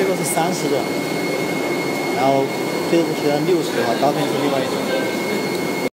这个是三十的然后这个是提了六十的话刀片是另外一种。